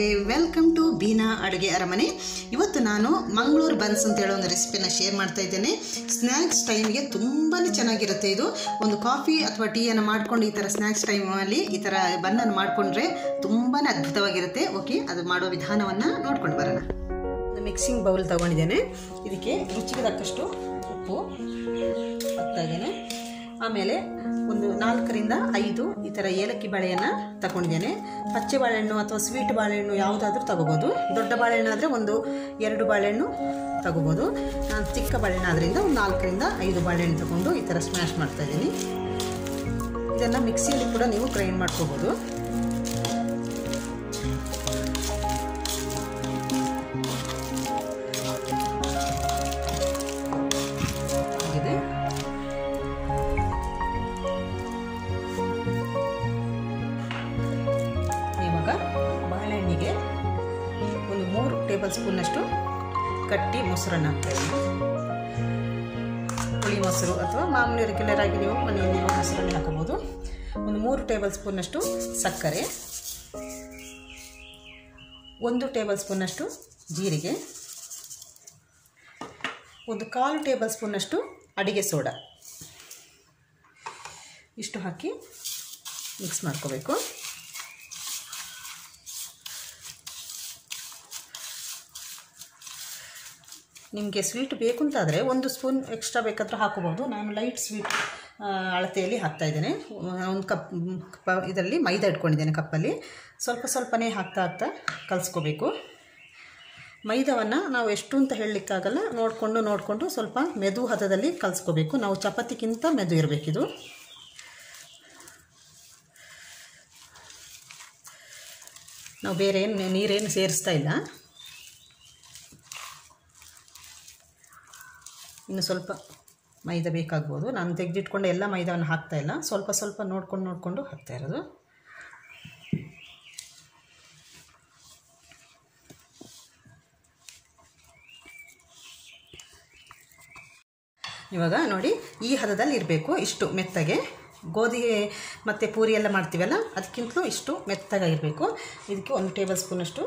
ಸ್ನೇಹಿತರೆ welcome to Beena ಅಡುಗೆ ಅರಮನೆ ಇವತ್ತು ನಾನು ಮಂಗಳೂರು ಬನ್ಸ್ ಅಂತ ಹೇಳೋ ಒಂದು ರೆಸಿಪಿನ ಶೇರ್ ಮಾಡ್ತಾ ಇದ್ದೇನೆ. ಸ್ನ್ಯಾಕ್ಸ್ ಟೈಮ್ಗೆ ತುಂಬಾ ಚೆನ್ನಾಗಿರುತ್ತೆ ಇದು. ಒಂದು ಕಾಫಿ ಅಥವಾ ಟೀಯನ್ನು ಮಾಡಿಕೊಂಡು ಈ ಥರ ಸ್ನ್ಯಾಕ್ಸ್ ಟೈಮಲ್ಲಿ ಈ ಥರ ಬನ್ನನ್ನು ಮಾಡಿಕೊಂಡ್ರೆ ತುಂಬಾ ಅದ್ಭುತವಾಗಿರುತ್ತೆ. ಓಕೆ ಅದು ಮಾಡೋ ವಿಧಾನವನ್ನು ನೋಡ್ಕೊಂಡು ಬರೋಣ. ಮಿಕ್ಸಿಂಗ್ ಬೌಲ್ ತಗೊಂಡಿದ್ದೇನೆ. ಇದಕ್ಕೆ ರುಚಿಗೆ ತಕ್ಕಷ್ಟು ಉಪ್ಪು ಹಾಕ್ತಾ ಇದ್ದೇನೆ. ಆಮೇಲೆ ಒಂದು ನಾಲ್ಕರಿಂದ ಐದು ಈ ಥರ ಏಲಕ್ಕಿ ಬಾಳೆಯನ್ನು ತಗೊಂಡಿದ್ದೇನೆ. ಪಚ್ಚೆ ಬಾಳೆಹಣ್ಣು ಅಥವಾ ಸ್ವೀಟ್ ಬಾಳೆಹಣ್ಣು ಯಾವುದಾದ್ರೂ ತಗೋಬೋದು. ದೊಡ್ಡ ಬಾಳೆಹಣ್ಣು ಆದರೆ ಒಂದು ಎರಡು ಬಾಳೆಹಣ್ಣು ತಗೋಬೋದು. ನಾನು ಚಿಕ್ಕ ಬಾಳೆಹಣ್ಣು ಆದ್ದರಿಂದ ಒಂದು ನಾಲ್ಕರಿಂದ ಐದು ಬಾಳೆಹಣ್ಣು ತಗೊಂಡು ಈ ಥರ ಸ್ಮ್ಯಾಶ್ ಮಾಡ್ತಾಯಿದ್ದೀನಿ ಇದನ್ನು ಮಿಕ್ಸಿಯಲ್ಲಿ ಕೂಡ ನೀವು ಗ್ರೈಂಡ್ ಮಾಡ್ಕೋಬೋದು. ಸ್ಪೂನ್ನಷ್ಟು ಕಟ್ಟಿ ಮೊಸರನ್ನು ಹಾಕ್ತಾಯಿದ್ದೀನಿ ಹುಳಿ ಮೊಸರು ಅಥವಾ ಮಾಮೂಲಿ ರೆಗ್ಯುಲರ್ ಆಗಿ ನೀವು ಮನೆಯಲ್ಲಿ ಮೊಸರನ್ನು ಹಾಕೋಬೋದು. ಒಂದು ಮೂರು ಟೇಬಲ್ ಸ್ಪೂನ್ನಷ್ಟು ಸಕ್ಕರೆ. ಒಂದು ಟೇಬಲ್ ಸ್ಪೂನ್ನಷ್ಟು ಜೀರಿಗೆ. ಒಂದು ಕಾಲು ಟೇಬಲ್ ಸ್ಪೂನ್ನಷ್ಟು ಅಡಿಗೆ ಸೋಡಾ. ಇಷ್ಟು ಹಾಕಿ ಮಿಕ್ಸ್ ಮಾಡ್ಕೋಬೇಕು. ನಿಮಗೆ ಸ್ವೀಟ್ ಬೇಕು ಅಂತಾದರೆ ಒಂದು ಸ್ಪೂನ್ ಎಕ್ಸ್ಟ್ರಾ ಬೇಕಾದರೂ ಹಾಕೋಬೋದು ನಾನು ಲೈಟ್ ಸ್ವೀಟ್ ಅಳತೆಯಲ್ಲಿ ಹಾಕ್ತಾ ಇದ್ದೇನೆ. ಒಂದು ಕಪ್ ಕಪ್ ಇದರಲ್ಲಿ ಮೈದಾ ಇಟ್ಕೊಂಡಿದ್ದೇನೆ ಕಪ್ಪಲ್ಲಿ. ಸ್ವಲ್ಪ ಸ್ವಲ್ಪನೇ ಹಾಕ್ತಾ ಹಾಕ್ತಾ ಕಲಿಸ್ಕೋಬೇಕು. ಮೈದಾವನ್ನು ನಾವು ಎಷ್ಟು ಅಂತ ಹೇಳಲಿಕ್ಕಾಗಲ್ಲ, ನೋಡಿಕೊಂಡು ನೋಡಿಕೊಂಡು ಸ್ವಲ್ಪ ಮೆದು ಹದದಲ್ಲಿ ಕಲಿಸ್ಕೋಬೇಕು. ನಾವು ಚಪಾತಿಗಿಂತ ಮೆದು ಇರಬೇಕಿದು. ನಾವು ಬೇರೆ ಏನು ನೀರೇನು ಸೇರಿಸ್ತಾ ಇಲ್ಲ. ಇನ್ನು ಸ್ವಲ್ಪ ಮೈದಾ ಬೇಕಾಗ್ಬೋದು. ನಾನು ತೆಗೆದಿಟ್ಕೊಂಡು ಎಲ್ಲ ಮೈದಾವನ್ನು ಹಾಕ್ತಾಯಿಲ್ಲ ಸ್ವಲ್ಪ ಸ್ವಲ್ಪ ನೋಡ್ಕೊಂಡು ನೋಡಿಕೊಂಡು ಹಾಕ್ತಾ ಇರೋದು. ಇವಾಗ ನೋಡಿ, ಈ ಹದದಲ್ಲಿ ಇರಬೇಕು ಇಷ್ಟು ಮೆತ್ತಗೆ. ಗೋಧಿ ಮತ್ತು ಪೂರಿ ಎಲ್ಲ ಮಾಡ್ತೀವಲ್ಲ, ಅದಕ್ಕಿಂತಲೂ ಇಷ್ಟು ಮೆತ್ತಗಾಗಿರಬೇಕು. ಇದಕ್ಕೆ ಒಂದು ಟೇಬಲ್ ಸ್ಪೂನಷ್ಟು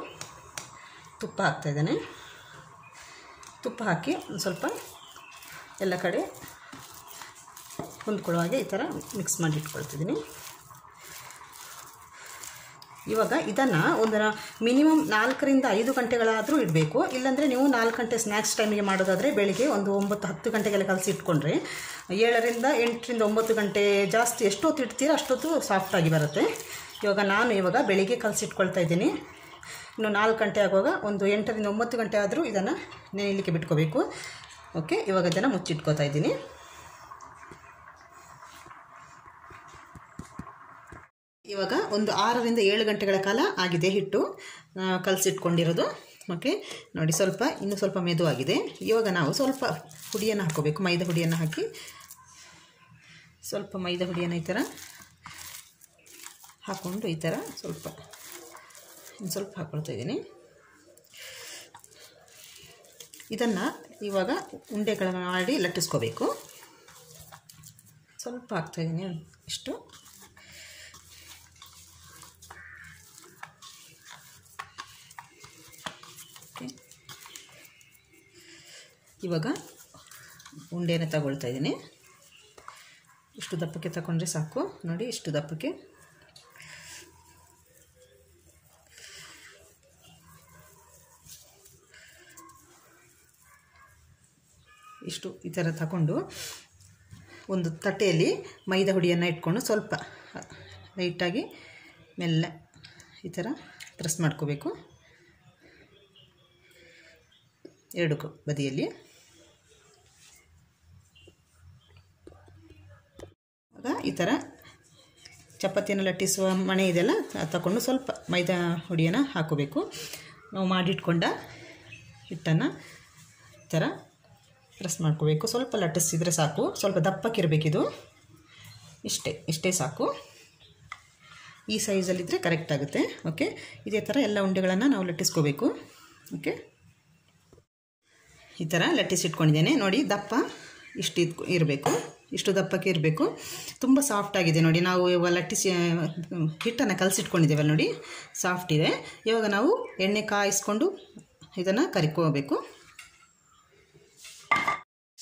ತುಪ್ಪ ಹಾಕ್ತಾಯಿದ್ದೇನೆ ತುಪ್ಪ ಹಾಕಿ ಒಂದು ಸ್ವಲ್ಪ ಎಲ್ಲ ಕಡೆ ಹೊಂದ್ಕೊಳ್ಳೋ ಹಾಗೆ ಈ ಥರ ಮಿಕ್ಸ್ ಮಾಡಿ ಇಟ್ಕೊಳ್ತಿದ್ದೀನಿ. ಇವಾಗ ಇದನ್ನು ಒಂದರ ಮಿನಿಮಮ್ ನಾಲ್ಕರಿಂದ ಐದು ಗಂಟೆಗಳಾದರೂ ಇಡಬೇಕು. ಇಲ್ಲಾಂದರೆ ನೀವು ನಾಲ್ಕು ಗಂಟೆ ಸ್ನ್ಯಾಕ್ಸ್ ಟೈಮಿಗೆ ಮಾಡೋದಾದರೆ ಬೆಳಿಗ್ಗೆ ಒಂದು ಒಂಬತ್ತು ಹತ್ತು ಗಂಟೆಗೆಲ್ಲ ಕಲಸಿ ಇಟ್ಕೊಂಡ್ರೆ ಏಳರಿಂದ ಎಂಟರಿಂದ ಒಂಬತ್ತು ಗಂಟೆ ಜಾಸ್ತಿ ಎಷ್ಟೊತ್ತು ಇಡ್ತೀರೋ ಅಷ್ಟೊತ್ತು ಸಾಫ್ಟಾಗಿ ಬರುತ್ತೆ. ಇವಾಗ ನಾನು ಇವಾಗ ಬೆಳಿಗ್ಗೆ ಕಲಸಿಟ್ಕೊಳ್ತಾ ಇದ್ದೀನಿ. ಇನ್ನು ನಾಲ್ಕು ಗಂಟೆ ಆಗುವಾಗ ಒಂದು ಎಂಟರಿಂದ ಒಂಬತ್ತು ಗಂಟೆ ಆದರೂ ಇದನ್ನು ನೆನೆಯಲಿಕ್ಕೆ ಬಿಟ್ಕೋಬೇಕು. ಓಕೆ, ಇವಾಗ ಇದನ್ನು ಮುಚ್ಚಿಟ್ಕೋತಾ ಇದ್ದೀನಿ. ಇವಾಗ ಒಂದು ಆರರಿಂದ ಏಳು ಗಂಟೆಗಳ ಕಾಲ ಆಗಿದೆ ಹಿಟ್ಟು ಕಲಸಿಟ್ಕೊಂಡಿರೋದು. ಓಕೆ, ನೋಡಿ ಸ್ವಲ್ಪ, ಇನ್ನೂ ಸ್ವಲ್ಪ ಮೆದುವಾಗಿದೆ. ಇವಾಗ ನಾವು ಸ್ವಲ್ಪ ಹುಡಿಯನ್ನು ಹಾಕ್ಕೋಬೇಕು, ಮೈದಾ ಹುಡಿಯನ್ನು ಹಾಕಿ. ಸ್ವಲ್ಪ ಮೈದಾ ಹುಡಿಯನ್ನು ಈ ಥರ ಹಾಕ್ಕೊಂಡು ಈ ಥರ ಸ್ವಲ್ಪ, ಇನ್ನು ಸ್ವಲ್ಪ ಹಾಕ್ಕೊಳ್ತಾ ಇದ್ದೀನಿ. ಇದನ್ನು ಇವಾಗ ಉಂಡೆಗಳನ್ನು ಮಾಡಿ ಲಟ್ಟಿಸ್ಕೋಬೇಕು. ಸ್ವಲ್ಪ ಹಾಕ್ತಾಯಿದ್ದೀನಿ ಇಷ್ಟು. ಇವಾಗ ಉಂಡೆನ ತಗೊಳ್ತಾ ಇದ್ದೀನಿ ಇಷ್ಟು ದಪ್ಪಕ್ಕೆ ತಗೊಂಡ್ರೆ ಸಾಕು. ನೋಡಿ, ಇಷ್ಟು ದಪ್ಪಕ್ಕೆ ಇಷ್ಟು ಈ ಥರ ತಗೊಂಡು ಒಂದು ತಟ್ಟೆಯಲ್ಲಿ ಮೈದಾ ಹುಡಿಯನ್ನು ಇಟ್ಕೊಂಡು ಸ್ವಲ್ಪ ಲೈಟಾಗಿ ಮೆಲ್ಲ ಈ ಥರ ಪ್ರೆಸ್ ಮಾಡ್ಕೋಬೇಕು. ಎರಡು ಬದಿಯಲ್ಲಿ. ಆಗ ಈ ಥರ ಚಪಾತಿಯನ್ನು ಲಟ್ಟಿಸುವ ಮಣೆ ಇದೆಲ್ಲ ತಗೊಂಡು ಸ್ವಲ್ಪ ಮೈದಾ ಹುಡಿಯನ್ನು ಹಾಕೋಬೇಕು. ನಾವು ಮಾಡಿಟ್ಕೊಂಡ ಹಿಟ್ಟನ್ನು ಈ ಥರ ಪ್ರೆಸ್ ಮಾಡ್ಕೋಬೇಕು. ಸ್ವಲ್ಪ ಲಟ್ಟಿಸಿದರೆ ಸಾಕು. ಸ್ವಲ್ಪ ದಪ್ಪಕ್ಕಿರಬೇಕಿದು. ಇಷ್ಟೇ ಇಷ್ಟೇ ಸಾಕು. ಈ ಸೈಜಲ್ಲಿದ್ದರೆ ಕರೆಕ್ಟ್ ಆಗುತ್ತೆ. ಓಕೆ? ಇದೇ ಥರ ಎಲ್ಲ ಉಂಡೆಗಳನ್ನು ನಾವು ಲಟ್ಟಿಸ್ಕೋಬೇಕು. ಓಕೆ? ಈ ಥರ ಲಟ್ಟಿಸಿಟ್ಕೊಂಡಿದ್ದೇನೆ. ನೋಡಿ, ದಪ್ಪ ಇಷ್ಟು ಇರಬೇಕು. ಇಷ್ಟು ದಪ್ಪಕ್ಕೆ ಇರಬೇಕು. ತುಂಬ ಸಾಫ್ಟ್ ಆಗಿದೆ. ನೋಡಿ, ನಾವು ಇವಾಗ ಲಟ್ಟಿಸಿ, ಹಿಟ್ಟನ್ನು ಕಲಸಿಟ್ಕೊಂಡಿದ್ದೇವಲ್ಲ ನೋಡಿ, ಸಾಫ್ಟ್ ಇದೆ. ಇವಾಗ ನಾವು ಎಣ್ಣೆ ಕಾಯಿಸ್ಕೊಂಡು ಇದನ್ನು ಕರಿಕೋಬೇಕು.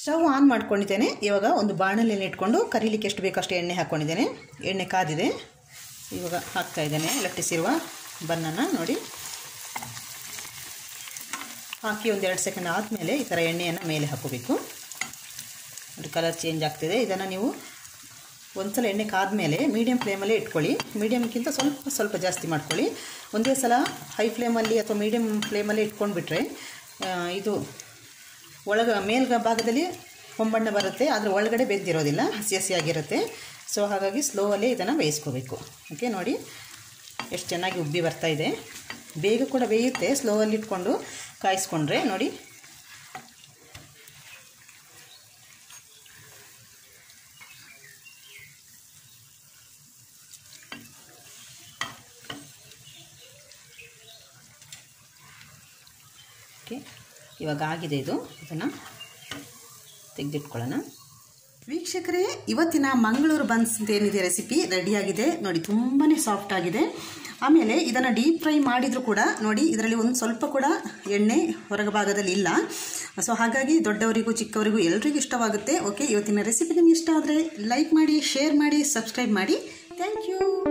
Stove on ಮಾಡ್ಕೊಂಡಿದ್ದೇನೆ. ಇವಾಗ ಒಂದು ಬಾಣಲೆಯಲ್ಲಿ ಇಟ್ಕೊಂಡು ಕರೀಲಿಕ್ಕೆ ಎಷ್ಟು ಬೇಕೋ ಅಷ್ಟು ಎಣ್ಣೆ ಹಾಕ್ಕೊಂಡಿದ್ದೇನೆ ಎಣ್ಣೆ ಕಾದಿದೆ. ಇವಾಗ ಹಾಕ್ತಾ ಇದ್ದೇನೆ. ಲಟ್ಟಿಸಿರುವ ಬನ್ನನ್ನು ನೋಡಿ. ಹಾಕಿ ಒಂದು ಎರಡು ಸೆಕೆಂಡ್ ಆದಮೇಲೆ ಈ ಥರ ಎಣ್ಣೆಯನ್ನು ಮೇಲೆ ಹಾಕೋಬೇಕು. ನೋಡಿ, ಕಲರ್ ಚೇಂಜ್ ಆಗ್ತಿದೆ. ಇದನ್ನು ನೀವು ಒಂದ್ಸಲ ಎಣ್ಣೆ ಕಾದಮೇಲೆ ಮೀಡಿಯಮ್ ಫ್ಲೇಮಲ್ಲೇ ಇಟ್ಕೊಳ್ಳಿ. ಮೀಡಿಯಮ್ಗಿಂತ ಸ್ವಲ್ಪ ಸ್ವಲ್ಪ ಜಾಸ್ತಿ ಮಾಡ್ಕೊಳ್ಳಿ. ಒಂದೇ ಸಲ ಹೈ ಫ್ಲೇಮಲ್ಲಿ ಅಥವಾ ಮೀಡಿಯಮ್ ಫ್ಲೇಮಲ್ಲೇ ಇಟ್ಕೊಂಡ್ಬಿಟ್ರೆ ಇದು ಒಳಗ ಮೇಲ್ಗ ಭಾಗದಲ್ಲಿ ಹೊಂಬಣ್ಣ ಬರುತ್ತೆ, ಆದರೆ ಒಳಗಡೆ ಬೆಂದಿರೋದಿಲ್ಲ ಹಸಿ ಹಸಿಯಾಗಿರುತ್ತೆ ಸೊ ಹಾಗಾಗಿ ಸ್ಲೋವಲ್ಲೇ ಇದನ್ನು ಬೇಯಿಸ್ಕೋಬೇಕು. ಓಕೆ ನೋಡಿ. ಎಷ್ಟು ಚೆನ್ನಾಗಿ ಉಬ್ಬಿ ಬರ್ತಾ ಇದೆ. ಬೇಗ ಕೂಡ ಬೇಯುತ್ತೆ ಸ್ಲೋವಲ್ಲಿ ಇಟ್ಕೊಂಡು ಕಾಯಿಸ್ಕೊಂಡ್ರೆ, ನೋಡಿ. ಓಕೆ ಇವಾಗ ಆಗಿದೆ ಇದು. ಇದನ್ನು ತೆಗೆದಿಟ್ಕೊಳ್ಳೋಣ. ವೀಕ್ಷಕರೇ, ಇವತ್ತಿನ ಮಂಗಳೂರು ಬನ್ಸ್ ಅಂತ ಏನಿದೆ ರೆಸಿಪಿ ರೆಡಿಯಾಗಿದೆ. ನೋಡಿ ತುಂಬಾ ಸಾಫ್ಟ್ ಆಗಿದೆ. ಆಮೇಲೆ ಇದನ್ನು ಡೀಪ್ ಫ್ರೈ ಮಾಡಿದರೂ ಕೂಡ, ನೋಡಿ, ಇದರಲ್ಲಿ ಒಂದು ಸ್ವಲ್ಪ ಕೂಡ ಎಣ್ಣೆ ಹೊರಗ ಭಾಗದಲ್ಲಿ ಇಲ್ಲ. ಸೊ ಹಾಗಾಗಿ ದೊಡ್ಡವರಿಗೂ ಚಿಕ್ಕವರಿಗೂ ಎಲ್ರಿಗೂ ಇಷ್ಟವಾಗುತ್ತೆ. ಓಕೆ ಇವತ್ತಿನ ರೆಸಿಪಿ ನಿಮ್ಗೆ ಇಷ್ಟ ಆದರೆ ಲೈಕ್ ಮಾಡಿ ಶೇರ್ ಮಾಡಿ ಸಬ್ಸ್ಕ್ರೈಬ್ ಮಾಡಿ. Thank you